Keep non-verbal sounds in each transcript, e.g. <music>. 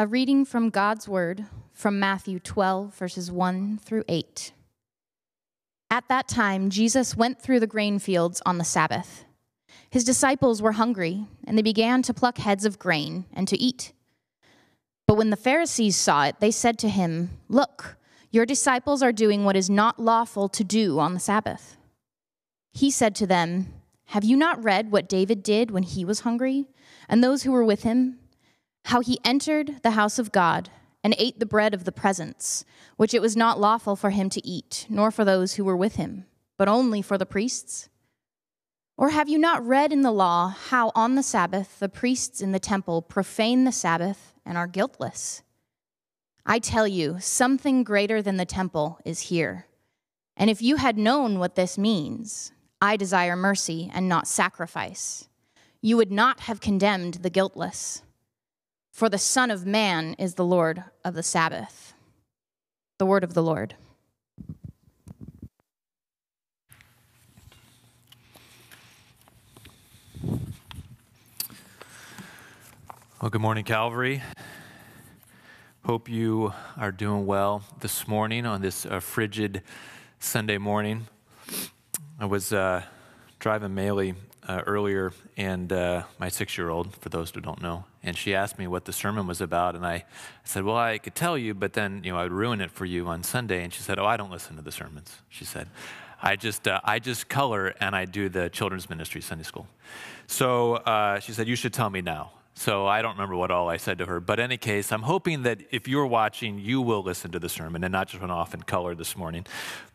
A reading from God's Word from Matthew 12, verses 1 through 8. At that time, Jesus went through the grain fields on the Sabbath. His disciples were hungry, and they began to pluck heads of grain and to eat. But when the Pharisees saw it, they said to him, Look, your disciples are doing what is not lawful to do on the Sabbath. He said to them, Have you not read what David did when he was hungry, and those who were with him? How he entered the house of God and ate the bread of the presence, which it was not lawful for him to eat, nor for those who were with him, but only for the priests? Or have you not read in the law how on the Sabbath the priests in the temple profane the Sabbath and are guiltless? I tell you, something greater than the temple is here. And if you had known what this means, I desire mercy and not sacrifice, you would not have condemned the guiltless. For the Son of Man is the Lord of the Sabbath. The word of the Lord. Well, good morning, Calvary. Hope you are doing well this morning on this uh, frigid Sunday morning. I was uh, driving Maley uh, earlier, and uh, my six year old, for those who don't know, and she asked me what the sermon was about. And I said, Well, I could tell you, but then you know, I would ruin it for you on Sunday. And she said, Oh, I don't listen to the sermons. She said, I just, uh, I just color and I do the children's ministry Sunday school. So uh, she said, You should tell me now. So I don't remember what all I said to her. But in any case, I'm hoping that if you're watching, you will listen to the sermon and not just run off in color this morning.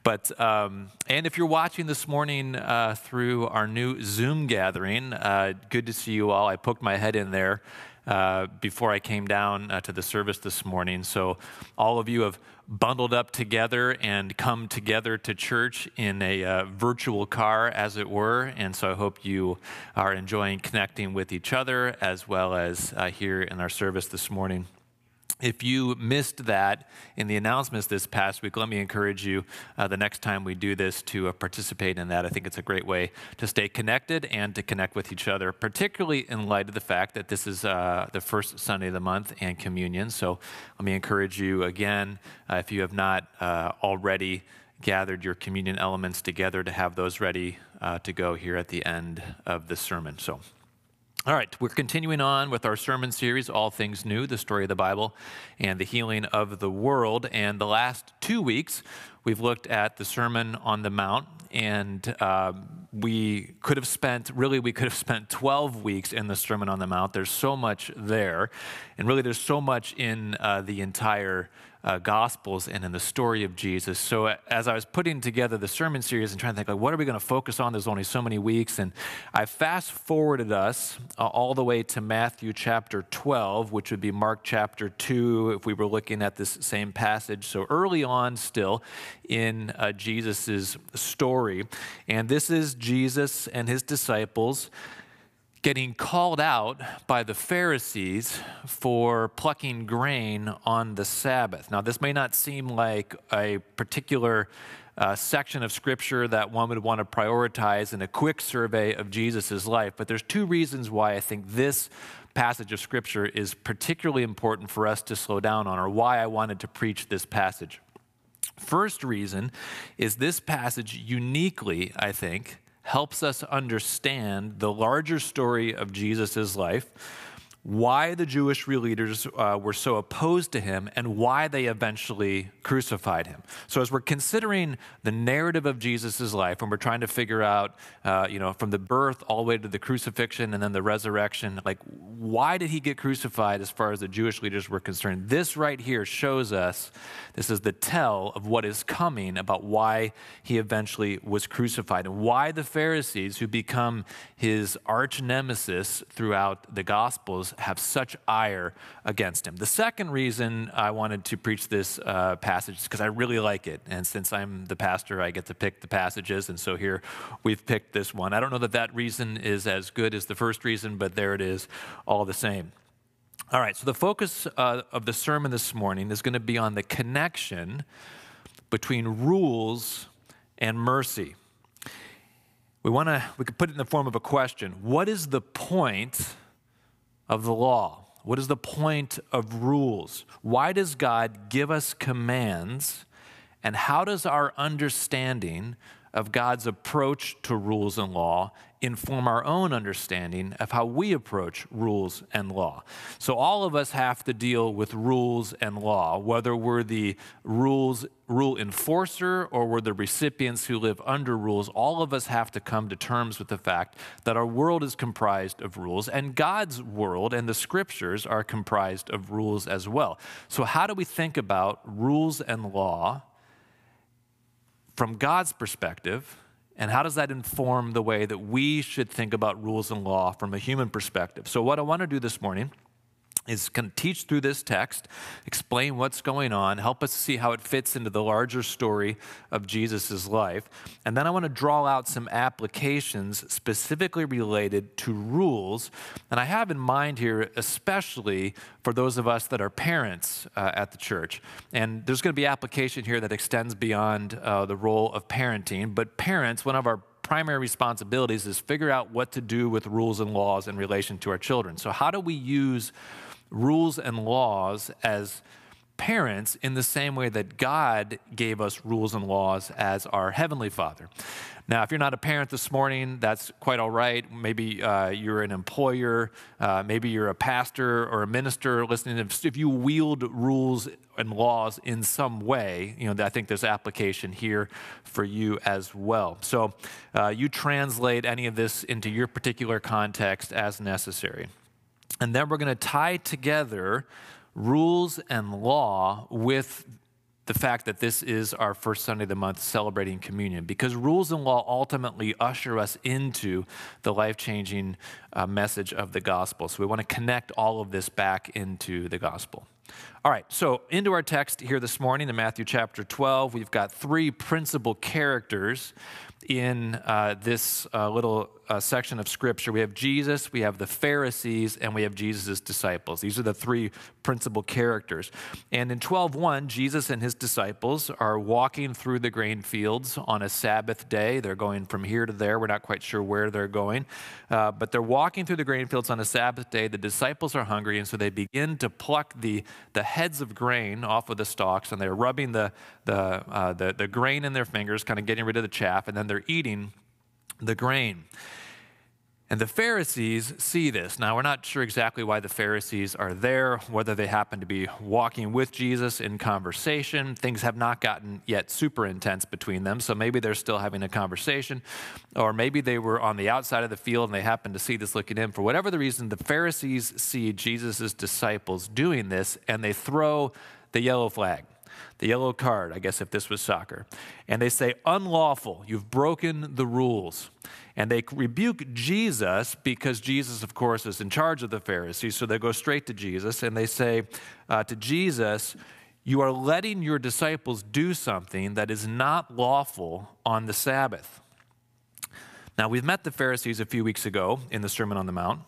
But, um, and if you're watching this morning uh, through our new Zoom gathering, uh, good to see you all. I poked my head in there. Uh, before I came down uh, to the service this morning. So, all of you have bundled up together and come together to church in a uh, virtual car, as it were. And so, I hope you are enjoying connecting with each other as well as uh, here in our service this morning. If you missed that in the announcements this past week, let me encourage you uh, the next time we do this to uh, participate in that. I think it's a great way to stay connected and to connect with each other, particularly in light of the fact that this is uh, the first Sunday of the month and communion. So let me encourage you again, uh, if you have not uh, already gathered your communion elements together, to have those ready uh, to go here at the end of the sermon. So all right, we're continuing on with our sermon series, All Things New, the story of the Bible and the healing of the world. And the last two weeks, we've looked at the Sermon on the Mount, and uh, we could have spent, really, we could have spent 12 weeks in the Sermon on the Mount. There's so much there, and really, there's so much in uh, the entire uh, Gospels and in the story of Jesus. So uh, as I was putting together the sermon series and trying to think, like, what are we going to focus on? There's only so many weeks, and I fast forwarded us uh, all the way to Matthew chapter 12, which would be Mark chapter 2, if we were looking at this same passage. So early on, still in uh, Jesus' story, and this is Jesus and his disciples getting called out by the Pharisees for plucking grain on the Sabbath. Now, this may not seem like a particular uh, section of scripture that one would want to prioritize in a quick survey of Jesus' life, but there's two reasons why I think this passage of scripture is particularly important for us to slow down on, or why I wanted to preach this passage. First reason is this passage uniquely, I think, helps us understand the larger story of Jesus' life why the Jewish leaders uh, were so opposed to him and why they eventually crucified him. So, as we're considering the narrative of Jesus' life, and we're trying to figure out, uh, you know, from the birth all the way to the crucifixion and then the resurrection, like, why did he get crucified as far as the Jewish leaders were concerned? This right here shows us this is the tell of what is coming about why he eventually was crucified and why the Pharisees, who become his arch nemesis throughout the Gospels, have such ire against him. The second reason I wanted to preach this uh, passage is because I really like it. And since I'm the pastor, I get to pick the passages. And so here we've picked this one. I don't know that that reason is as good as the first reason, but there it is all the same. All right, so the focus uh, of the sermon this morning is going to be on the connection between rules and mercy. We want to, we could put it in the form of a question. What is the point of the law? What is the point of rules? Why does God give us commands? And how does our understanding of God's approach to rules and law inform our own understanding of how we approach rules and law. So all of us have to deal with rules and law, whether we're the rules rule enforcer or we're the recipients who live under rules. All of us have to come to terms with the fact that our world is comprised of rules and God's world and the scriptures are comprised of rules as well. So how do we think about rules and law from God's perspective? And how does that inform the way that we should think about rules and law from a human perspective? So, what I want to do this morning is of teach through this text, explain what's going on, help us see how it fits into the larger story of Jesus' life. And then I want to draw out some applications specifically related to rules. And I have in mind here, especially for those of us that are parents uh, at the church. And there's going to be application here that extends beyond uh, the role of parenting. But parents, one of our primary responsibilities is figure out what to do with rules and laws in relation to our children. So, how do we use rules and laws as parents in the same way that God gave us rules and laws as our Heavenly Father. Now, if you're not a parent this morning, that's quite all right. Maybe uh, you're an employer, uh, maybe you're a pastor or a minister listening. If, if you wield rules and laws in some way, you know, I think there's application here for you as well. So uh, you translate any of this into your particular context as necessary. And then we're going to tie together rules and law with the fact that this is our first Sunday of the month celebrating communion, because rules and law ultimately usher us into the life changing uh, message of the gospel. So we want to connect all of this back into the gospel. All right, so into our text here this morning in Matthew chapter 12, we've got three principal characters in uh, this uh, little uh, section of scripture. We have Jesus, we have the Pharisees, and we have Jesus' disciples. These are the three principal characters. And in 12:1, Jesus and his disciples are walking through the grain fields on a Sabbath day. They're going from here to there. We're not quite sure where they're going, uh, but they're walking through the grain fields on a Sabbath day. The disciples are hungry, and so they begin to pluck the, the heads of grain off of the stalks, and they're rubbing the, the, uh, the, the grain in their fingers, kind of getting rid of the chaff, and then they're eating the grain. And the Pharisees see this. Now, we're not sure exactly why the Pharisees are there, whether they happen to be walking with Jesus in conversation. Things have not gotten yet super intense between them, so maybe they're still having a conversation. Or maybe they were on the outside of the field and they happen to see this looking in. For whatever the reason, the Pharisees see Jesus' disciples doing this and they throw the yellow flag the yellow card, I guess if this was soccer. And they say, unlawful, you've broken the rules. And they rebuke Jesus because Jesus, of course, is in charge of the Pharisees. So they go straight to Jesus and they say uh, to Jesus, You are letting your disciples do something that is not lawful on the Sabbath. Now, we've met the Pharisees a few weeks ago in the Sermon on the Mount.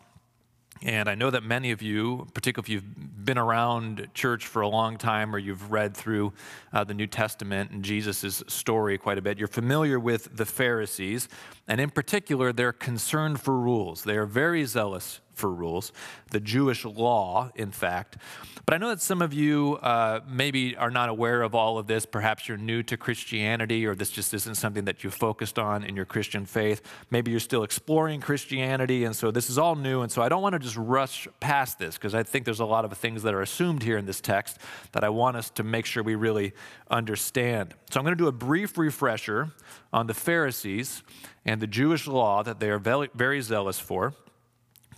And I know that many of you, particularly if you've been around church for a long time or you've read through uh, the New Testament and Jesus' story quite a bit, you're familiar with the Pharisees. And in particular, they're concerned for rules. They are very zealous for rules, the Jewish law, in fact. But I know that some of you uh, maybe are not aware of all of this. Perhaps you're new to Christianity, or this just isn't something that you focused on in your Christian faith. Maybe you're still exploring Christianity, and so this is all new. And so I don't want to just rush past this because I think there's a lot of things that are assumed here in this text that I want us to make sure we really understand. So I'm going to do a brief refresher on the Pharisees and the Jewish law that they are very, very zealous for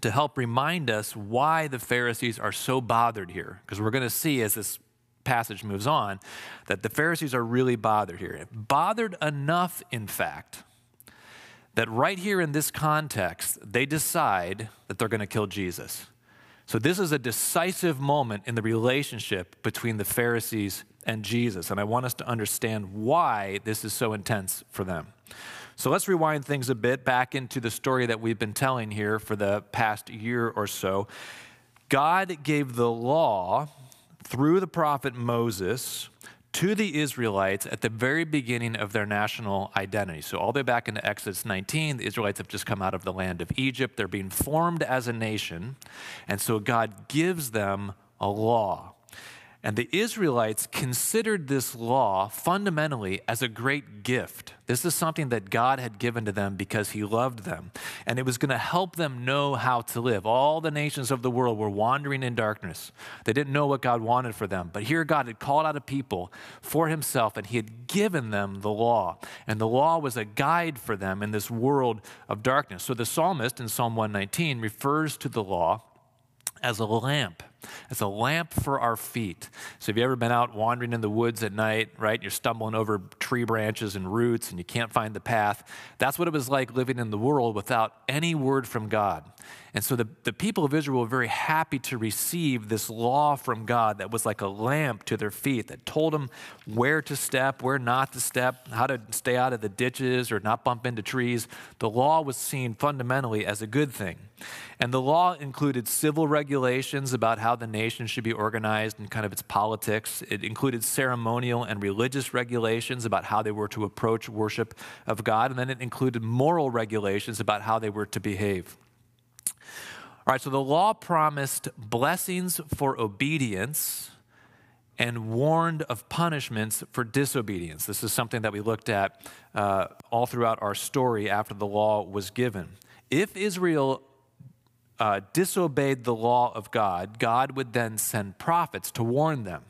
to help remind us why the Pharisees are so bothered here. Because we're going to see as this passage moves on that the Pharisees are really bothered here. Bothered enough, in fact, that right here in this context, they decide that they're going to kill Jesus. So, this is a decisive moment in the relationship between the Pharisees and Jesus. And I want us to understand why this is so intense for them. So let's rewind things a bit back into the story that we've been telling here for the past year or so. God gave the law through the prophet Moses to the Israelites at the very beginning of their national identity. So, all the way back into Exodus 19, the Israelites have just come out of the land of Egypt. They're being formed as a nation. And so, God gives them a law. And the Israelites considered this law fundamentally as a great gift. This is something that God had given to them because He loved them. And it was going to help them know how to live. All the nations of the world were wandering in darkness. They didn't know what God wanted for them. But here God had called out a people for Himself and He had given them the law. And the law was a guide for them in this world of darkness. So the psalmist in Psalm 119 refers to the law as a lamp. It's a lamp for our feet. So, have you ever been out wandering in the woods at night, right? You're stumbling over tree branches and roots and you can't find the path. That's what it was like living in the world without any word from God. And so, the, the people of Israel were very happy to receive this law from God that was like a lamp to their feet, that told them where to step, where not to step, how to stay out of the ditches or not bump into trees. The law was seen fundamentally as a good thing. And the law included civil regulations about how the nation should be organized and kind of its politics. It included ceremonial and religious regulations about how they were to approach worship of God. And then it included moral regulations about how they were to behave. All right, so the law promised blessings for obedience and warned of punishments for disobedience. This is something that we looked at uh, all throughout our story after the law was given. If Israel uh, disobeyed the law of God, God would then send prophets to warn them.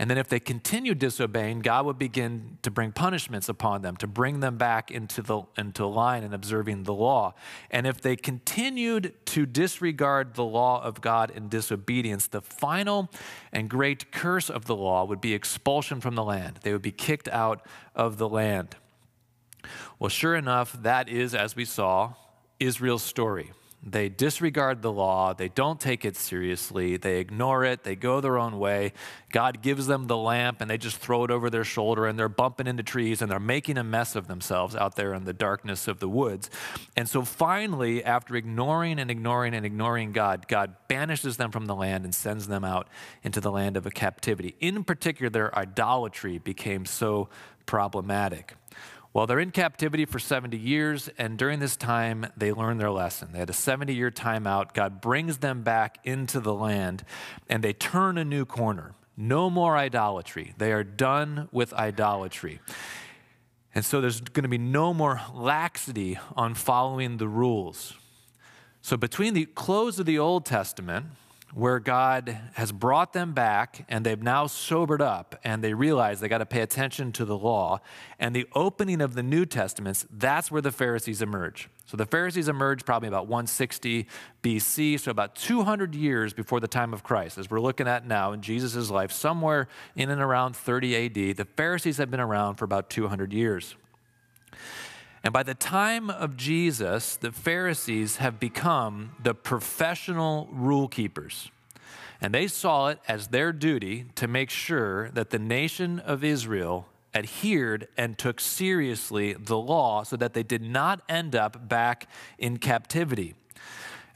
And then, if they continued disobeying, God would begin to bring punishments upon them, to bring them back into, the, into line and observing the law. And if they continued to disregard the law of God in disobedience, the final and great curse of the law would be expulsion from the land. They would be kicked out of the land. Well, sure enough, that is, as we saw, Israel's story. They disregard the law. They don't take it seriously. They ignore it. They go their own way. God gives them the lamp and they just throw it over their shoulder and they're bumping into trees and they're making a mess of themselves out there in the darkness of the woods. And so finally, after ignoring and ignoring and ignoring God, God banishes them from the land and sends them out into the land of a captivity. In particular, their idolatry became so problematic. Well, they're in captivity for 70 years, and during this time, they learn their lesson. They had a 70 year timeout. God brings them back into the land, and they turn a new corner. No more idolatry. They are done with idolatry. And so there's going to be no more laxity on following the rules. So between the close of the Old Testament, where God has brought them back and they've now sobered up and they realize they got to pay attention to the law. And the opening of the New Testaments, that's where the Pharisees emerge. So the Pharisees emerge probably about 160 BC, so about 200 years before the time of Christ, as we're looking at now in Jesus' life, somewhere in and around 30 AD. The Pharisees have been around for about 200 years. And by the time of Jesus, the Pharisees have become the professional rule keepers. And they saw it as their duty to make sure that the nation of Israel adhered and took seriously the law so that they did not end up back in captivity.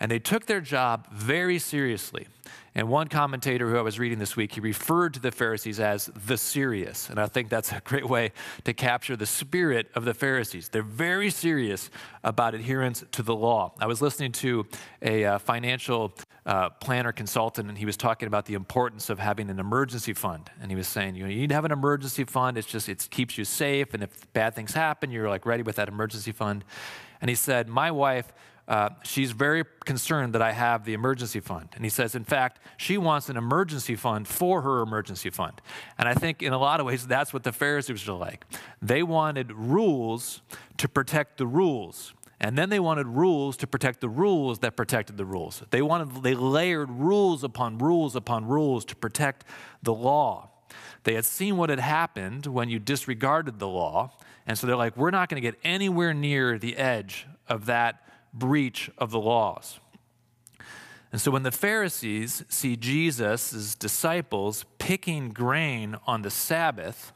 And they took their job very seriously. And one commentator who I was reading this week, he referred to the Pharisees as the serious. And I think that's a great way to capture the spirit of the Pharisees. They're very serious about adherence to the law. I was listening to a uh, financial uh, planner consultant, and he was talking about the importance of having an emergency fund. And he was saying, you know, you need to have an emergency fund. It's just, it keeps you safe. And if bad things happen, you're like ready with that emergency fund. And he said, my wife, uh, she's very concerned that I have the emergency fund. And he says, in fact, she wants an emergency fund for her emergency fund. And I think in a lot of ways, that's what the Pharisees were like. They wanted rules to protect the rules. And then they wanted rules to protect the rules that protected the rules. They wanted, they layered rules upon rules upon rules to protect the law. They had seen what had happened when you disregarded the law. And so they're like, we're not going to get anywhere near the edge of that breach of the laws. And so when the Pharisees see Jesus' disciples picking grain on the Sabbath,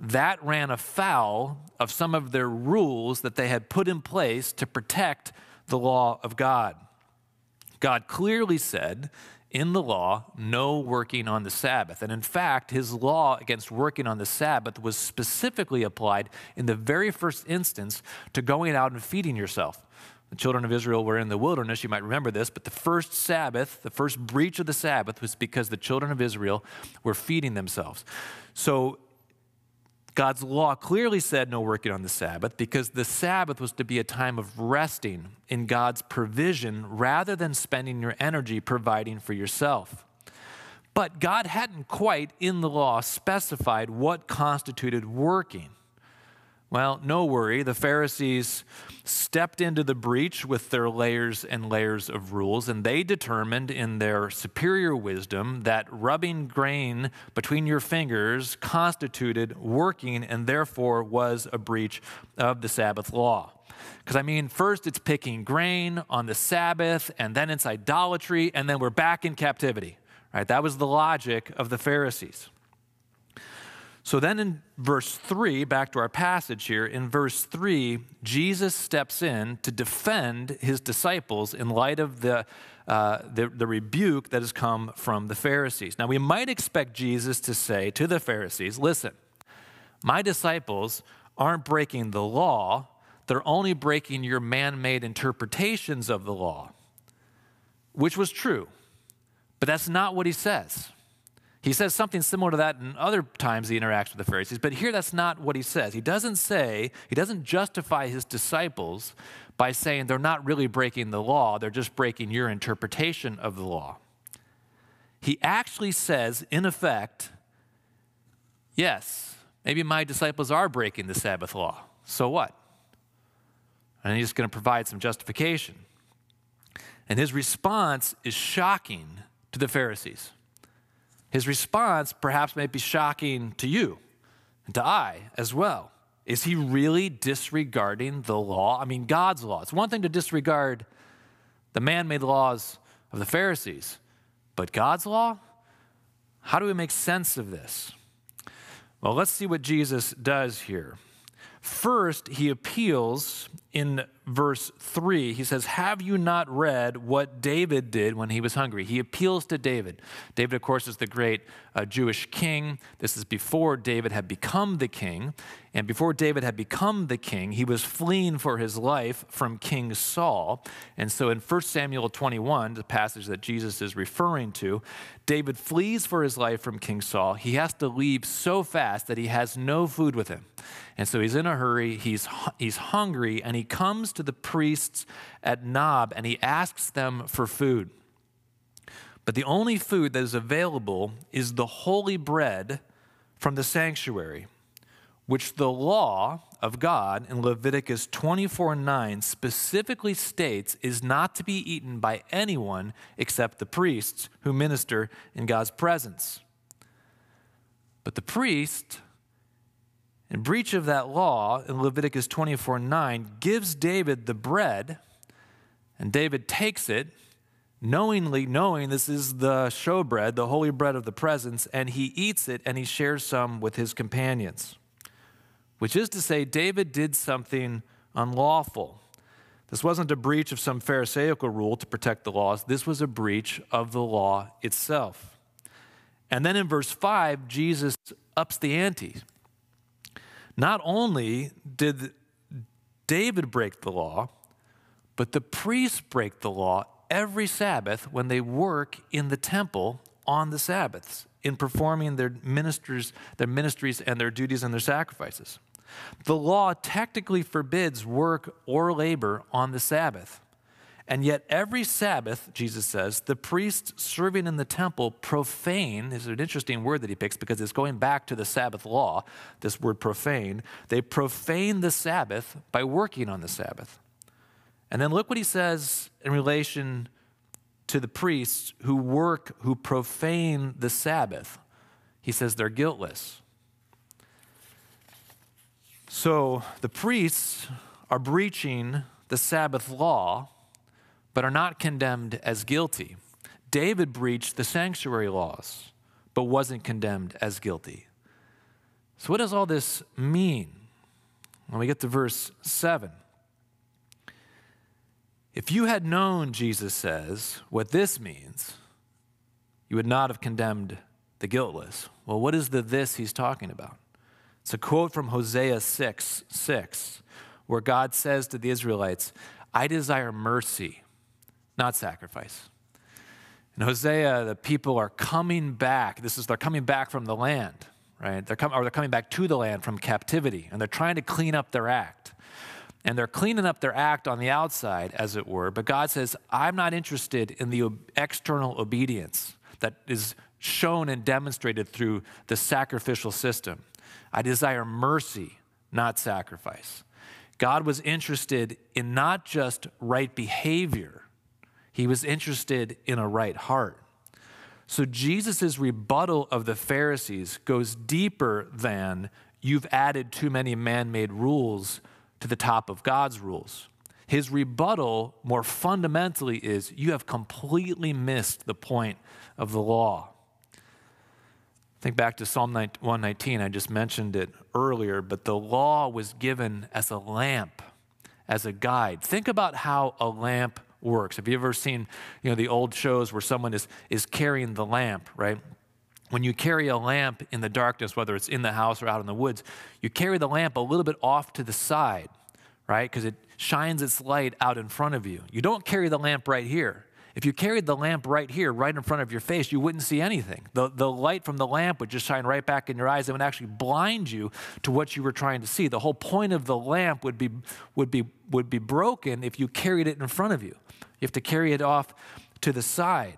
that ran afoul of some of their rules that they had put in place to protect the law of God. God clearly said in the law no working on the Sabbath. And in fact, his law against working on the Sabbath was specifically applied in the very first instance to going out and feeding yourself. The children of Israel were in the wilderness, you might remember this, but the first Sabbath, the first breach of the Sabbath, was because the children of Israel were feeding themselves. So God's law clearly said no working on the Sabbath because the Sabbath was to be a time of resting in God's provision rather than spending your energy providing for yourself. But God hadn't quite in the law specified what constituted working. Well, no worry. The Pharisees stepped into the breach with their layers and layers of rules, and they determined in their superior wisdom that rubbing grain between your fingers constituted working and therefore was a breach of the Sabbath law. Because I mean, first it's picking grain on the Sabbath, and then it's idolatry, and then we're back in captivity. Right? That was the logic of the Pharisees. So then in verse 3, back to our passage here, in verse 3, Jesus steps in to defend his disciples in light of the, uh, the, the, rebuke that has come from the Pharisees. Now, we might expect Jesus to say to the Pharisees, listen, my disciples aren't breaking the law, they're only breaking your man made interpretations of the law, which was true. But that's not what he says. He says something similar to that in other times he interacts with the Pharisees, but here that's not what he says. He doesn't say, he doesn't justify his disciples by saying they're not really breaking the law, they're just breaking your interpretation of the law. He actually says, in effect, yes, maybe my disciples are breaking the Sabbath law. So what? And he's going to provide some justification. And his response is shocking to the Pharisees. His response perhaps may be shocking to you and to I as well. Is he really disregarding the law? I mean, God's law. It's one thing to disregard the man made laws of the Pharisees, but God's law? How do we make sense of this? Well, let's see what Jesus does here. First, he appeals in verse 3. He says, Have you not read what David did when he was hungry? He appeals to David. David, of course, is the great uh, Jewish king. This is before David had become the king. And before David had become the king, he was fleeing for his life from King Saul. And so in 1 Samuel 21, the passage that Jesus is referring to, David flees for his life from King Saul. He has to leave so fast that he has no food with him. And so he's in a hurry, he's, he's hungry, and he comes to the priests at Nob and he asks them for food. But the only food that is available is the holy bread from the sanctuary which the law of God in Leviticus 24 9 specifically states is not to be eaten by anyone except the priests who minister in God's presence. But the priest, in breach of that law in Leviticus 24 9, gives David the bread, and David takes it knowingly knowing this is the showbread, the holy bread of the presence, and he eats it and he shares some with his companions which is to say, David did something unlawful. This wasn't a breach of some Pharisaical rule to protect the laws, this was a breach of the law itself. And then in verse 5, Jesus ups the ante. Not only did David break the law, but the priests break the law every Sabbath when they work in the temple on the Sabbaths in performing their ministers, their ministries and their duties and their sacrifices. The law technically forbids work or labor on the Sabbath. And yet, every Sabbath, Jesus says, the priests serving in the temple profane, this is an interesting word that he picks because it's going back to the Sabbath law, this word profane. They profane the Sabbath by working on the Sabbath. And then look what he says in relation to the priests who work, who profane the Sabbath. He says they're guiltless. So the priests are breaching the Sabbath law, but are not condemned as guilty. David breached the sanctuary laws, but wasn't condemned as guilty. So, what does all this mean? When we get to verse 7. If you had known, Jesus says, what this means, you would not have condemned the guiltless. Well, what is the this he's talking about? It's a quote from Hosea 6 6, where God says to the Israelites, I desire mercy, not sacrifice. In Hosea, the people are coming back. This is they're coming back from the land, right? They're com- or they're coming back to the land from captivity, and they're trying to clean up their act. And they're cleaning up their act on the outside, as it were. But God says, I'm not interested in the external obedience that is shown and demonstrated through the sacrificial system. I desire mercy, not sacrifice. God was interested in not just right behavior, he was interested in a right heart. So Jesus' rebuttal of the Pharisees goes deeper than you've added too many man made rules to the top of God's rules. His rebuttal, more fundamentally, is you have completely missed the point of the law. Think back to Psalm 119. I just mentioned it earlier, but the law was given as a lamp, as a guide. Think about how a lamp works. Have you ever seen, you know, the old shows where someone is, is carrying the lamp, right? When you carry a lamp in the darkness, whether it's in the house or out in the woods, you carry the lamp a little bit off to the side, right? Because it shines its light out in front of you. You don't carry the lamp right here. If you carried the lamp right here, right in front of your face, you wouldn't see anything. The, the light from the lamp would just shine right back in your eyes and would actually blind you to what you were trying to see. The whole point of the lamp would be, would be, would be broken if you carried it in front of you. You have to carry it off to the side.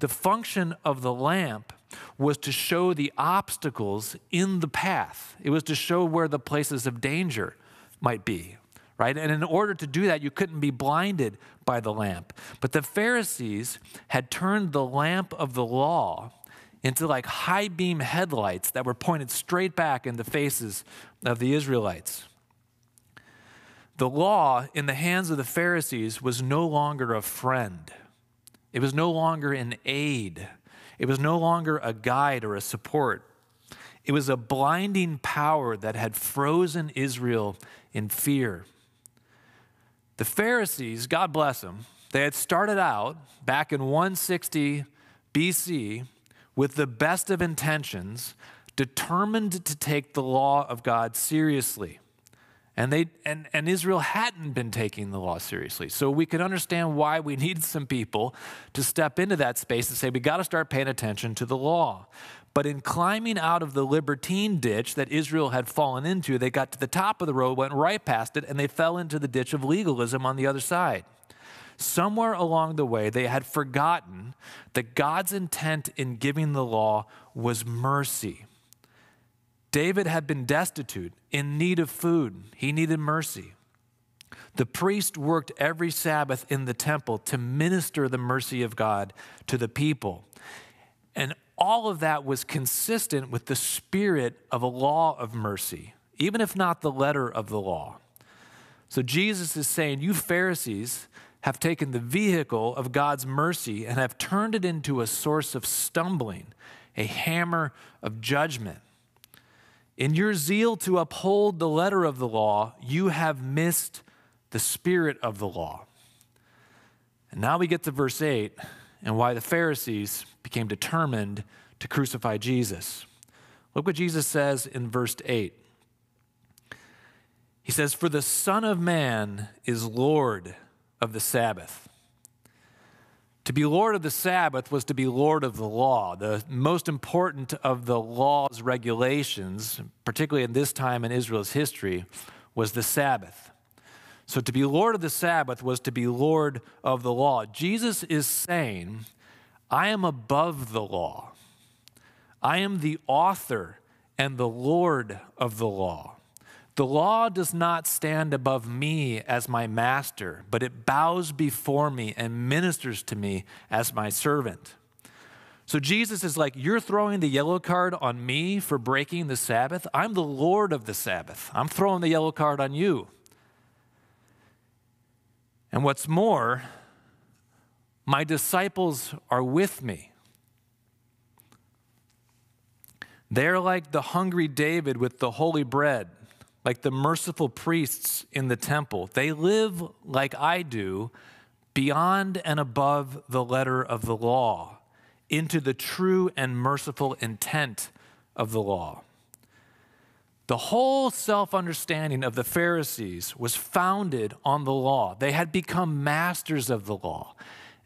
The function of the lamp was to show the obstacles in the path, it was to show where the places of danger might be. Right? And in order to do that, you couldn't be blinded by the lamp. But the Pharisees had turned the lamp of the law into like high beam headlights that were pointed straight back in the faces of the Israelites. The law in the hands of the Pharisees was no longer a friend, it was no longer an aid, it was no longer a guide or a support. It was a blinding power that had frozen Israel in fear. The Pharisees, God bless them, they had started out back in 160 BC with the best of intentions, determined to take the law of God seriously. And, they, and, and Israel hadn't been taking the law seriously. So we could understand why we <laughs> needed some people to step into that space and say, we got to start paying attention to the law. But in climbing out of the libertine ditch that Israel had fallen into, they got to the top of the road, went right past it, and they fell into the ditch of legalism on the other side. Somewhere along the way, they had forgotten that God's intent in giving the law was mercy. David had been destitute, in need of food. He needed mercy. The priest worked every Sabbath in the temple to minister the mercy of God to the people. And all of that was consistent with the spirit of a law of mercy, even if not the letter of the law. So Jesus is saying, You Pharisees have taken the vehicle of God's mercy and have turned it into a source of stumbling, a hammer of judgment. In your zeal to uphold the letter of the law, you have missed the spirit of the law. And now we get to verse 8 and why the Pharisees became determined to crucify Jesus. Look what Jesus says in verse 8. He says, For the Son of Man is Lord of the Sabbath. To be Lord of the Sabbath was to be Lord of the law. The most important of the law's regulations, particularly in this time in Israel's history, was the Sabbath. So to be Lord of the Sabbath was to be Lord of the law. Jesus is saying, I am above the law. I am the author and the Lord of the law. The law does not stand above me as my master, but it bows before me and ministers to me as my servant. So Jesus is like, You're throwing the yellow card on me for breaking the Sabbath. I'm the Lord of the Sabbath. I'm throwing the yellow card on you. And what's more, my disciples are with me. They're like the hungry David with the holy bread like the merciful priests in the temple. They live like I do, beyond and above the letter of the law. into the true and merciful intent of the law. The whole self understanding of the Pharisees was founded on the law. They had become masters of the law.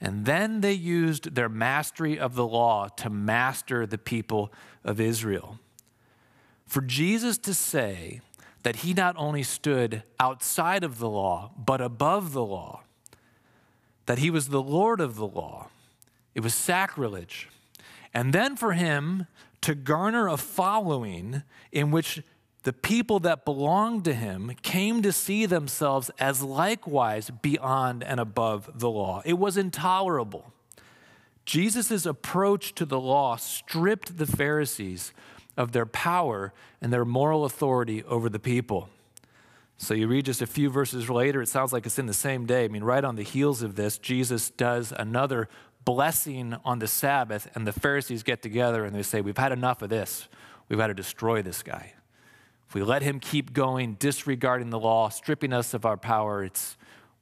And then they used their mastery of the law to master the people of Israel. For Jesus to say that he not only stood outside of the law, but above the law, that he was the Lord of the law, it was sacrilege. And then for him to garner a following in which the people that belonged to him came to see themselves as likewise beyond and above the law. It was intolerable. Jesus' approach to the law stripped the Pharisees of their power and their moral authority over the people. So you read just a few verses later, it sounds like it's in the same day. I mean, right on the heels of this, Jesus does another blessing on the Sabbath, and the Pharisees get together and they say, We've had enough of this. We've got to destroy this guy. If we let him keep going, disregarding the law, stripping us of our power, it's,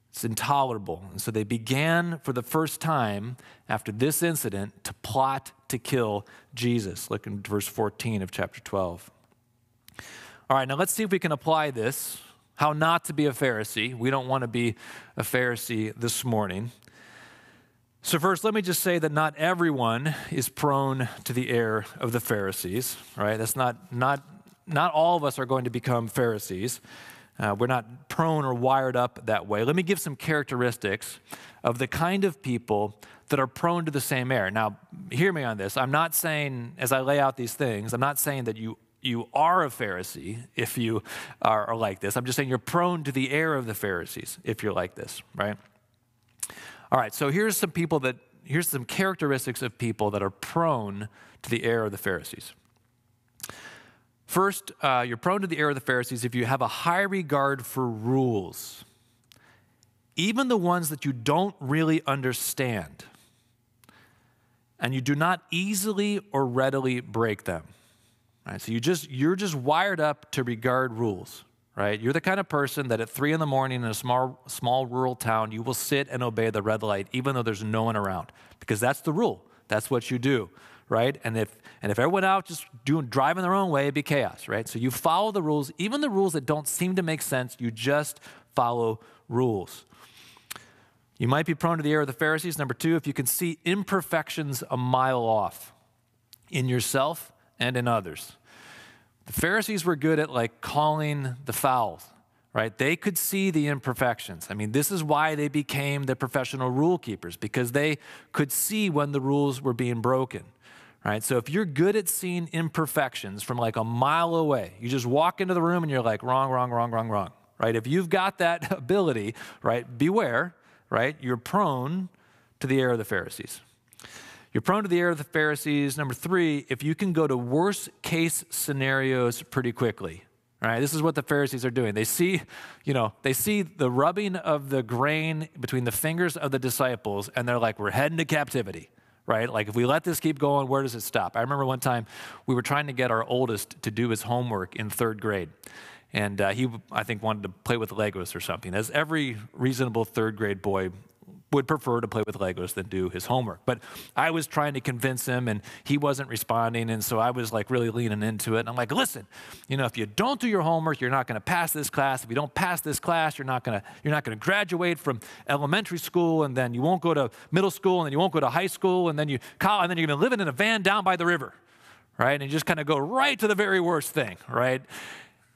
it's intolerable. And so they began for the first time after this incident to plot to kill Jesus. Look in verse 14 of chapter 12. All right, now let's see if we can apply this. How not to be a Pharisee. We don't want to be a Pharisee this morning. So, first, let me just say that not everyone is prone to the error of the Pharisees, right? That's not, not not all of us are going to become Pharisees. Uh, we're not prone or wired up that way. Let me give some characteristics of the kind of people that are prone to the same error. Now, hear me on this. I'm not saying, as I lay out these things, I'm not saying that you you are a Pharisee if you are, are like this. I'm just saying you're prone to the error of the Pharisees if you're like this, right? All right, so here's some people that, here's some characteristics of people that are prone to the error of the Pharisees. First, uh, you're prone to the error of the Pharisees if you have a high regard for rules, even the ones that you don't really understand, and you do not easily or readily break them. Right? So you just you're just wired up to regard rules. Right? You're the kind of person that at three in the morning in a small small rural town, you will sit and obey the red light, even though there's no one around, because that's the rule. That's what you do right? And if and if everyone out just doing driving their own way, it'd be chaos, right? So you follow the rules, even the rules that don't seem to make sense, you just follow rules. You might be prone to the error of the Pharisees. Number two, if you can see imperfections a mile off in yourself and in others. The Pharisees were good at like calling the fouls, right? They could see the imperfections. I mean, this is why they became the professional rule keepers, because they could see when the rules were being broken right? So if you're good at seeing imperfections from like a mile away, you just walk into the room and you're like, wrong, wrong, wrong, wrong, wrong, right? If you've got that <laughs> ability, right, beware, right? You're prone to the error of the Pharisees. You're prone to the error of the Pharisees. Number three, if you can go to worst case scenarios pretty quickly. Right? This is what the Pharisees are doing. They see, you know, they see the rubbing of the grain between the fingers of the disciples, and they're like, we're heading to captivity right? Like if we let this keep going, where does it stop? I remember one time we were trying to get our oldest to do his homework in third grade. And uh, he, I think, wanted to play with Legos or something, as every reasonable third grade boy would prefer to play with Legos than do his homework. But I was trying to convince him and he wasn't responding. And so I was like really leaning into it. And I'm like, listen, you know, if you don't do your homework, you're not going to pass this class. If you don't pass this class, you're not going to, you're not going to graduate from elementary school. And then you won't go to middle school and then you won't go to high school. And then you, and then you're going to be living in a van down by the river. Right. And you just kind of go right to the very worst thing. Right.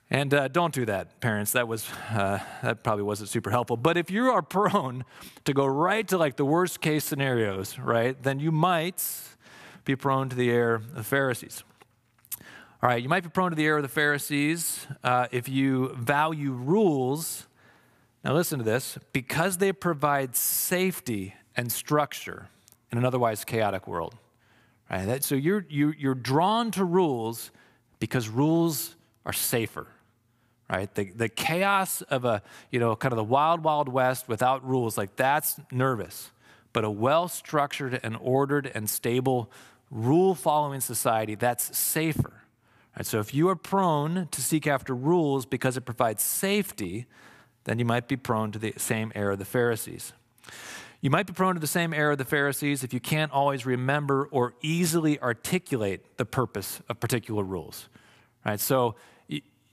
And uh, don't do that, parents. That was uh, that probably wasn't super helpful. But if you are prone to go right to like the worst case scenarios, right, then you might be prone to the error of the Pharisees. All right, you might be prone to the error of the Pharisees uh, if you value rules. Now listen to this: because they provide safety and structure in an otherwise chaotic world. Right. That, so you're you, you're drawn to rules because rules are safer right? The, the chaos of a, you know, kind of the wild, wild west without rules, like that's nervous. But a well structured and ordered and stable rule following society, that's safer. Right? So if you are prone to seek after rules because it provides safety, then you might be prone to the same error of the Pharisees. You might be prone to the same error of the Pharisees if you can't always remember or easily articulate the purpose of particular rules. Right? So,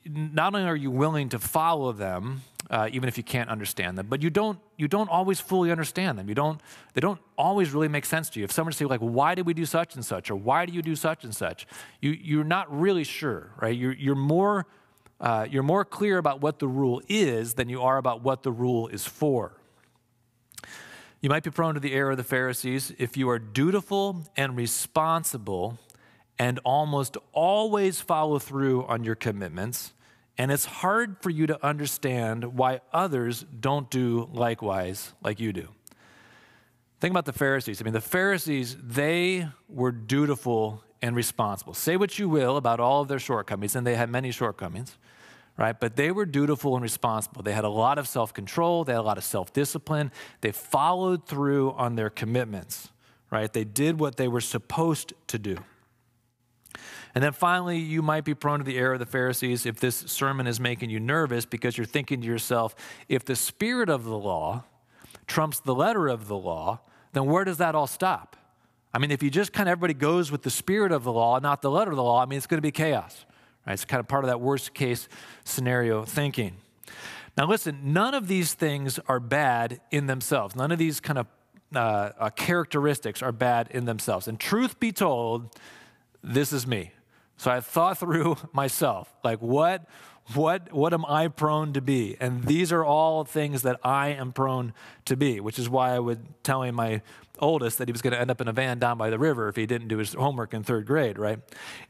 not only are you willing to follow them, uh, even if you can't understand them, but you don't, you don't always fully understand them. You don't, they don't always really make sense to you. If someone says, like, why did we do such and such, or why do you do such and such, you, you're not really sure, right? You're, you're, more, uh, you're more clear about what the rule is than you are about what the rule is for. You might be prone to the error of the Pharisees if you are dutiful and responsible and almost always follow through on your commitments, and it's hard for you to understand why others don't do likewise like you do. Think about the Pharisees. I mean, the Pharisees, they were dutiful and responsible. Say what you will about all of their shortcomings, and they had many shortcomings right? But they were dutiful and responsible. They had a lot of self control, they had a lot of self discipline. They followed through on their commitments, right? They did what they were supposed to do. And then finally, you might be prone to the error of the Pharisees if this sermon is making you nervous because you're thinking to yourself, if the spirit of the law trumps the letter of the law, then where does that all stop? I mean, if you just kind of everybody goes with the spirit of the law, not the letter of the law, I mean, it's going to be chaos. Right? It's kind of part of that worst case scenario thinking. Now, listen, none of these things are bad in themselves. None of these kind of uh, uh, characteristics are bad in themselves. And truth be told, this is me. So I thought through <laughs> myself, like what, what, what am I prone to be? And these are all things that I am prone to be, which is why I would tell him my oldest that he was going to end up in a van down by the river if he didn't do his homework in third grade, right?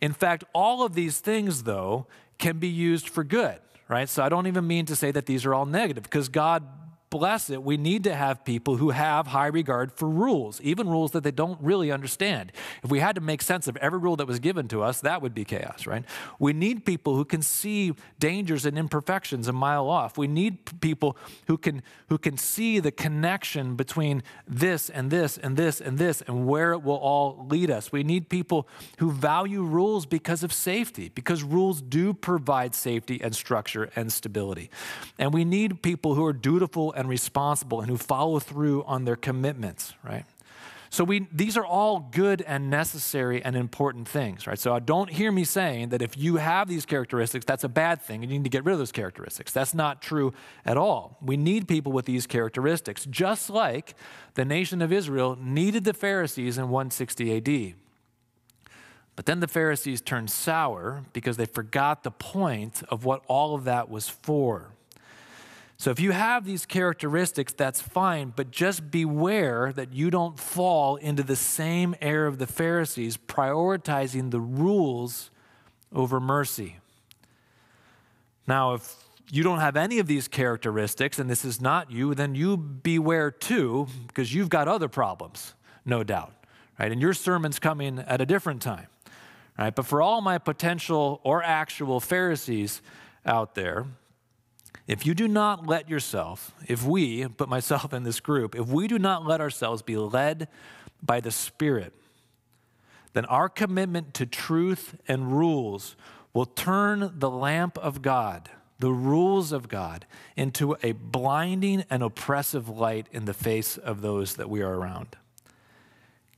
In fact, all of these things, though, can be used for good, right? So I don't even mean to say that these are all negative because God bless it, we need to have people who have high regard for rules, even rules that they don't really understand. If we had to make sense of every rule that was given to us, that would be chaos, right? We need people who can see dangers and imperfections a mile off. We need people who can who can see the connection between this and this and this and this and where it will all lead us. We need people who value rules because of safety, because rules do provide safety and structure and stability. And we need people who are dutiful and and responsible and who follow through on their commitments, right? So we, these are all good and necessary and important things, right? So don't hear me saying that if you have these characteristics, that's a bad thing and you need to get rid of those characteristics. That's not true at all. We need people with these characteristics, just like the nation of Israel needed the Pharisees in 160 AD. But then the Pharisees turned sour because they forgot the point of what all of that was for. So if you have these characteristics, that's fine, but just beware that you don't fall into the same error of the Pharisees, prioritizing the rules over mercy. Now, if you don't have any of these characteristics and this is not you, then you beware too, because you've got other problems, no doubt. Right? And your sermon's coming at a different time. Right? But for all my potential or actual Pharisees out there, if you do not let yourself, if we, put myself in this group, if we do not let ourselves be led by the Spirit, then our commitment to truth and rules will turn the lamp of God, the rules of God, into a blinding and oppressive light in the face of those that we are around.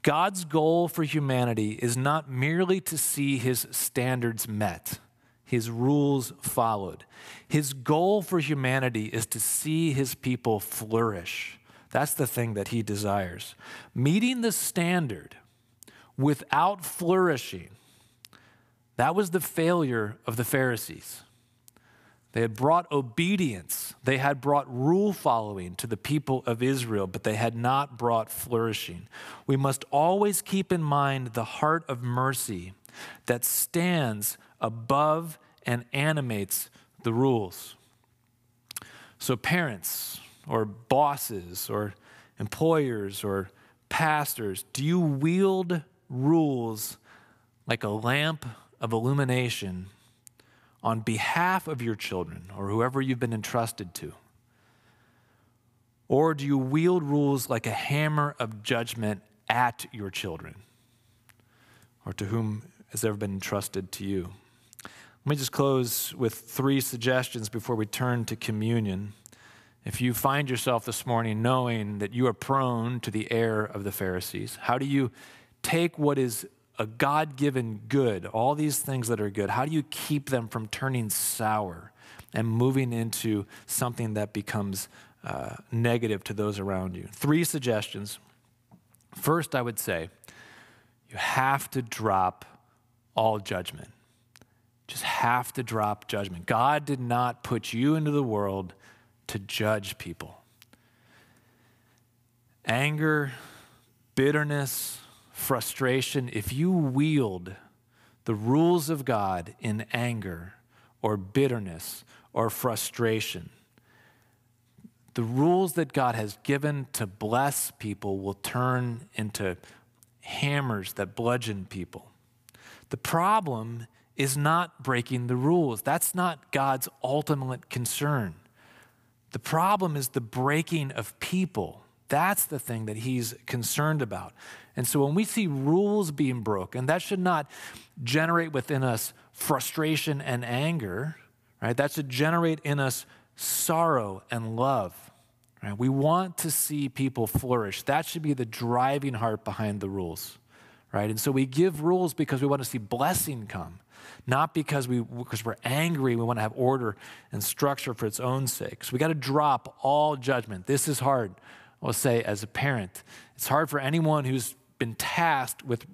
God's goal for humanity is not merely to see his standards met his rules followed. His goal for humanity is to see his people flourish. That's the thing that he desires. Meeting the standard without flourishing, that was the failure of the Pharisees. They had brought obedience, they had brought rule following to the people of Israel, but they had not brought flourishing. We must always keep in mind the heart of mercy that stands above and animates the rules. So, parents or bosses or employers or pastors, do you wield rules like a lamp of illumination on behalf of your children or whoever you've been entrusted to? Or do you wield rules like a hammer of judgment at your children or to whom has ever been entrusted to you? Let me just close with three suggestions before we turn to communion. if you find yourself this morning knowing that you are prone to the error of the Pharisees? How do you take what is a God given good, all these things that are good, how do you keep them from turning sour and moving into something that becomes uh, negative to those around you? Three suggestions. First, I would say you have to drop all judgment. Just have to drop judgment. God did not put you into the world to judge people. Anger, bitterness, frustration, if you wield the rules of God in anger or bitterness or frustration, the rules that God has given to bless people will turn into hammers that bludgeon people. The problem is not breaking the rules. That's not God's ultimate concern. The problem is the breaking of people. That's the thing that he's concerned about. And so when we see rules being broken, that should not generate within us frustration and anger, right? That should generate in us sorrow and love. Right? We want to see people flourish. That should be the driving heart behind the rules. Right? And so we give rules because we want to see blessing come not because, we, because we're angry, we want to have order and structure for its own sake. So we got to drop all judgment. This is hard, I will say, as a parent. It's hard for anyone who's been tasked with,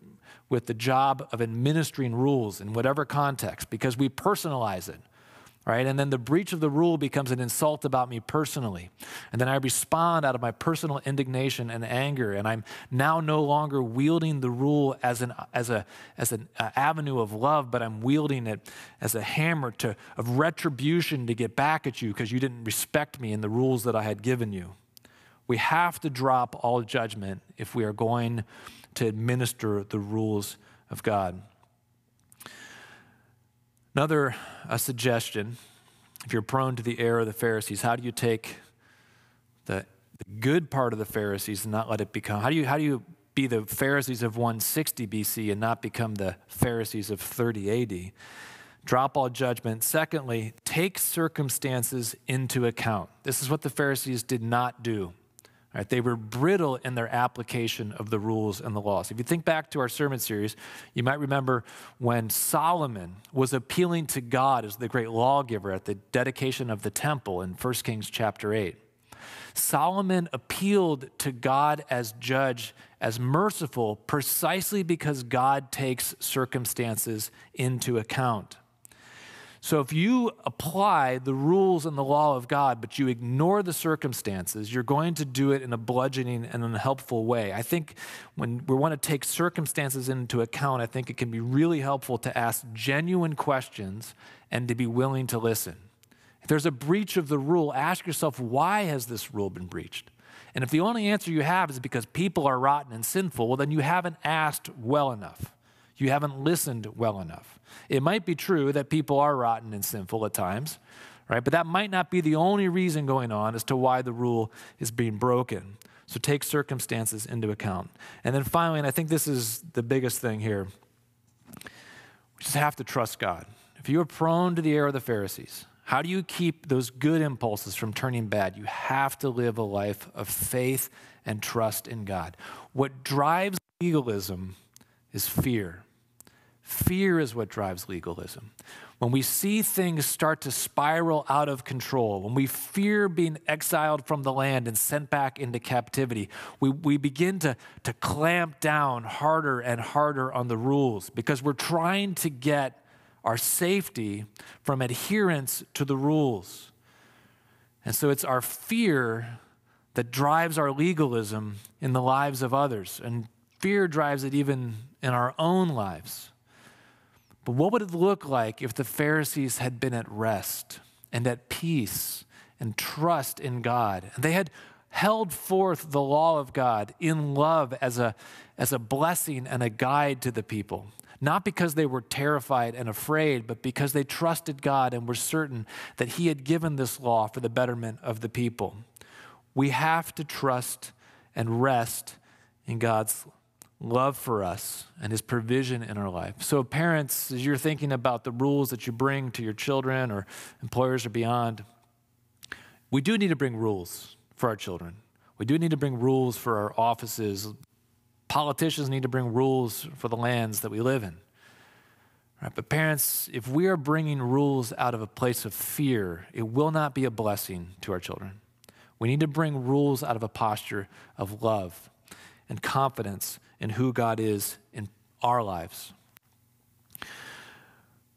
with the job of administering rules in whatever context because we personalize it right? And then the breach of the rule becomes an insult about me personally. And then I respond out of my personal indignation and anger, and I'm now no longer wielding the rule as an, as a, as an uh, avenue of love, but I'm wielding it as a hammer to, of retribution to get back at you because you didn't respect me in the rules that I had given you. We have to drop all judgment if we are going to administer the rules of God. Another a suggestion, if you're prone to the error of the Pharisees, how do you take the, the good part of the Pharisees and not let it become, how do you, how do you be the Pharisees of 160 BC and not become the Pharisees of 30 AD? Drop all judgment. Secondly, take circumstances into account. This is what the Pharisees did not do. Right? They were brittle in their application of the rules and the laws. If you think back to our sermon series, you might remember when Solomon was appealing to God as the great lawgiver at the dedication of the temple in 1 Kings chapter 8. Solomon appealed to God as judge, as merciful, precisely because God takes circumstances into account. So if you apply the rules and the law of God, but you ignore the circumstances, you're going to do it in a bludgeoning and unhelpful way. I think when we want to take circumstances into account, I think it can be really helpful to ask genuine questions and to be willing to listen. If there's a breach of the rule, ask yourself, why has this rule been breached? And if the only answer you have is because people are rotten and sinful, well, then you haven't asked well enough. You haven't listened well enough. It might be true that people are rotten and sinful at times, right? But that might not be the only reason going on as to why the rule is being broken. So take circumstances into account. And then finally, and I think this is the biggest thing here, we just have to trust God. If you are prone to the error of the Pharisees, how do you keep those good impulses from turning bad? You have to live a life of faith and trust in God. What drives legalism is fear. Fear is what drives legalism. When we see things start to spiral out of control, when we fear being exiled from the land and sent back into captivity, we, we begin to, to clamp down harder and harder on the rules because we're trying to get our safety from adherence to the rules. And so it's our fear that drives our legalism in the lives of others. And fear drives it even in our own lives. But what would it look like if the Pharisees had been at rest and at peace and trust in God? And they had held forth the law of God in love as a, as a blessing and a guide to the people. Not because they were terrified and afraid, but because they trusted God and were certain that He had given this law for the betterment of the people. We have to trust and rest in God's love for us and his provision in our life. So, parents, as you're thinking about the rules that you bring to your children or employers or beyond, we do need to bring rules for our children. We do need to bring rules for our offices. Politicians need to bring rules for the lands that we live in. Right, but parents, if we are bringing rules out of a place of fear, it will not be a blessing to our children. We need to bring rules out of a posture of love and confidence in who God is in our lives.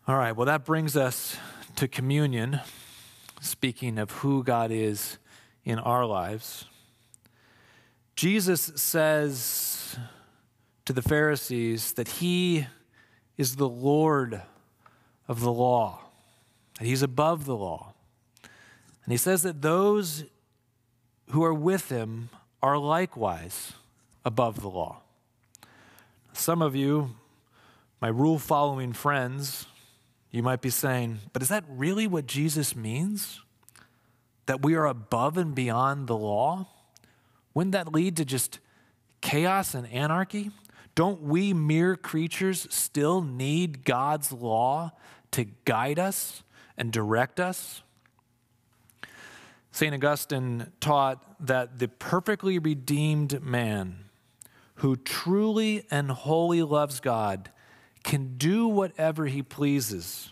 All right, well, that brings us to communion, speaking of who God is in our lives. Jesus says to the Pharisees that he is the Lord of the law, that he's above the law. And he says that those who are with him are likewise above the law. Some of you, my rule following friends, you might be saying, but is that really what Jesus means? That we are above and beyond the law? Wouldn't that lead to just chaos and anarchy? Don't we mere creatures still need God's law to guide us and direct us? St. Augustine taught that the perfectly redeemed man who truly and wholly loves God can do whatever he pleases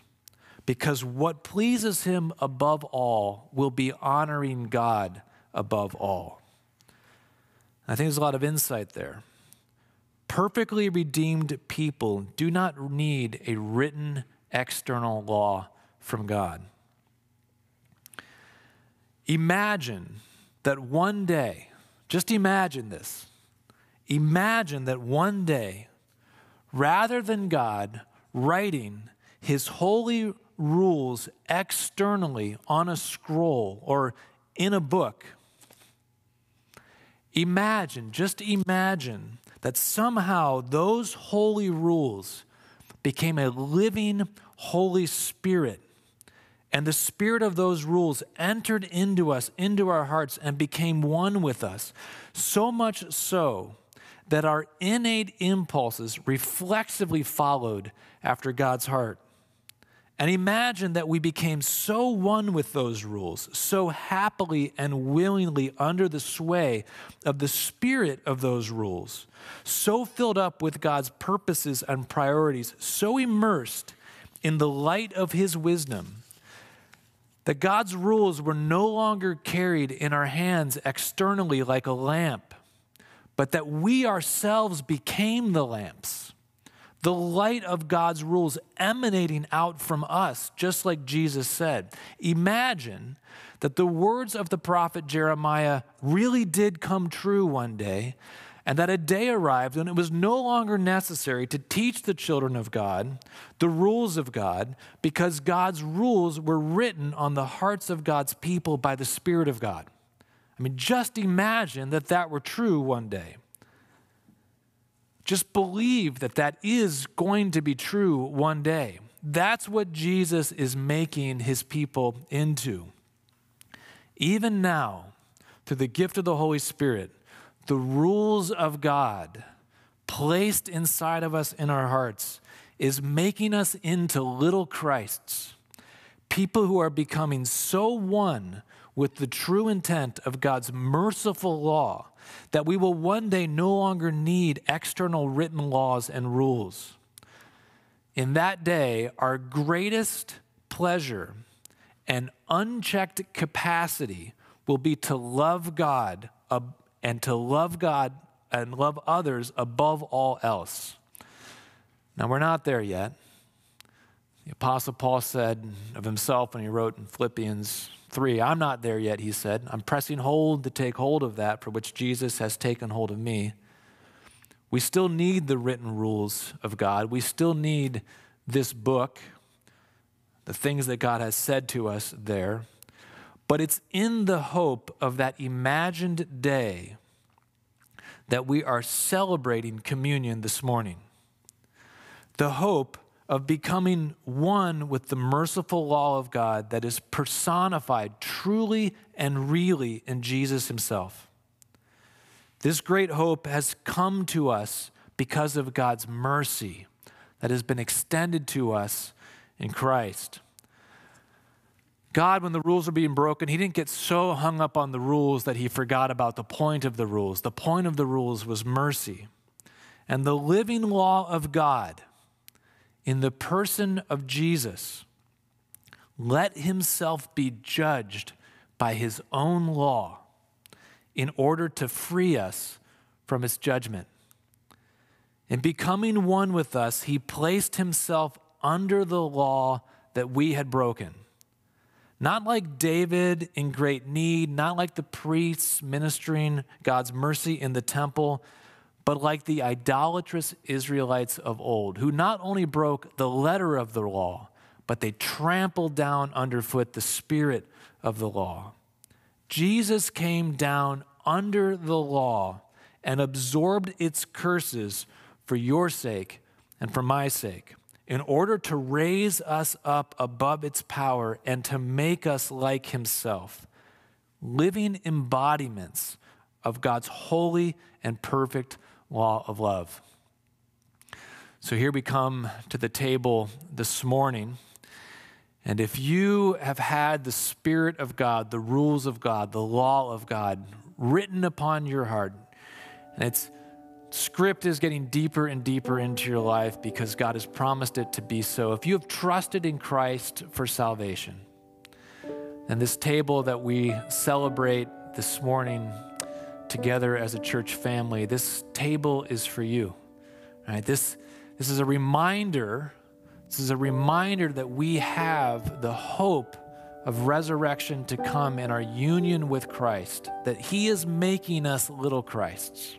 because what pleases him above all will be honoring God above all. I think there's a lot of insight there. Perfectly redeemed people do not need a written external law from God. Imagine that one day, just imagine this. Imagine that one day, rather than God writing his holy rules externally on a scroll or in a book, imagine, just imagine that somehow those holy rules became a living Holy Spirit. And the spirit of those rules entered into us, into our hearts, and became one with us. So much so that our innate impulses reflexively followed after God's heart. And imagine that we became so one with those rules, so happily and willingly under the sway of the spirit of those rules, so filled up with God's purposes and priorities, so immersed in the light of His wisdom, that God's rules were no longer carried in our hands externally like a lamp, but that we ourselves became the lamps the light of God's rules emanating out from us, just like Jesus said. Imagine that the words of the prophet Jeremiah really did come true one day, and that a day arrived when it was no longer necessary to teach the children of God the rules of God because God's rules were written on the hearts of God's people by the Spirit of God. I mean, just imagine that that were true one day. Just believe that that is going to be true one day. That's what Jesus is making his people into. Even now, through the gift of the Holy Spirit, the rules of God placed inside of us in our hearts is making us into little Christs, people who are becoming so one with the true intent of God's merciful law that we will one day no longer need external written laws and rules. In that day, our greatest pleasure and unchecked capacity will be to love God and to love God and love others above all else. Now, we're not there yet. The Apostle Paul said of himself when he wrote in Philippians 3. I'm not there yet, he said. I'm pressing hold to take hold of that for which Jesus has taken hold of me. We still need the written rules of God. We still need this book, the things that God has said to us there. But it's in the hope of that imagined day that we are celebrating communion this morning. The hope of becoming one with the merciful law of God that is personified truly and really in Jesus himself. This great hope has come to us because of God's mercy that has been extended to us in Christ. God, when the rules were being broken, he didn't get so hung up on the rules that he forgot about the point of the rules. The point of the rules was mercy. And the living law of God in the person of Jesus let himself be judged by his own law in order to free us from his judgment. In becoming one with us, he placed himself under the law that we had broken. Not like David in great need, not like the priests ministering God's mercy in the temple, but like the idolatrous Israelites of old, who not only broke the letter of the law, but they trampled down underfoot the spirit of the law. Jesus came down under the law and absorbed its curses for your sake and for my sake, in order to raise us up above its power and to make us like himself, living embodiments of God's holy and perfect law of love. So here we come to the table this morning. And if you have had the Spirit of God, the rules of God, the law of God written upon your heart, and its script is getting deeper and deeper into your life because God has promised it to be so. If you have trusted in Christ for salvation, then this table that we celebrate this morning together as a church family, this table is for you. Right? This, this is a reminder, this is a reminder that we have the hope of resurrection to come in our union with Christ, that He is making us little Christs,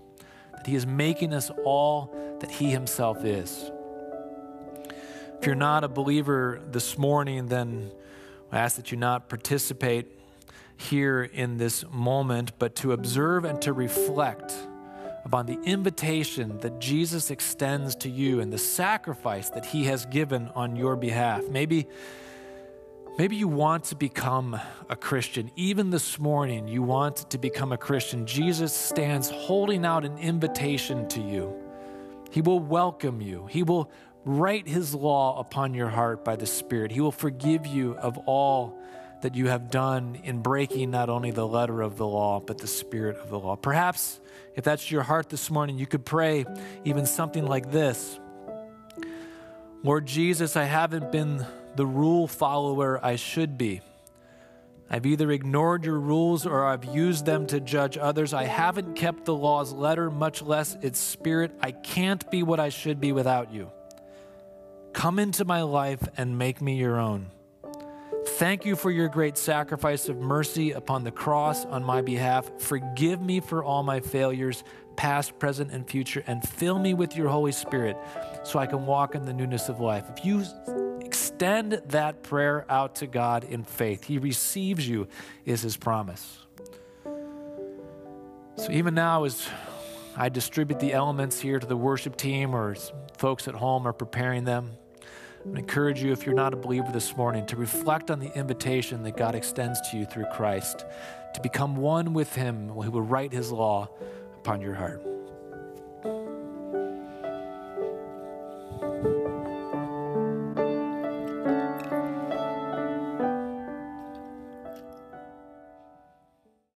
that He is making us all that He Himself is. If you're not a believer this morning, then I ask that you not participate here in this moment, but to observe and to reflect upon the invitation that Jesus extends to you and the sacrifice that he has given on your behalf. Maybe maybe you want to become a Christian. Even this morning you want to become a Christian. Jesus stands holding out an invitation to you. He will welcome you. He will write his law upon your heart by the Spirit. He will forgive you of all that you have done in breaking not only the letter of the law, but the spirit of the law. Perhaps, if that's your heart this morning, you could pray even something like this Lord Jesus, I haven't been the rule follower I should be. I've either ignored your rules or I've used them to judge others. I haven't kept the law's letter, much less its spirit. I can't be what I should be without you. Come into my life and make me your own. Thank you for your great sacrifice of mercy upon the cross on my behalf. Forgive me for all my failures, past, present, and future, and fill me with your Holy Spirit so I can walk in the newness of life. If you extend that prayer out to God in faith, He receives you, is His promise. So even now, as I distribute the elements here to the worship team or folks at home are preparing them, I encourage you, if you're not a believer this morning, to reflect on the invitation that God extends to you through Christ, to become one with Him who will write His law upon your heart.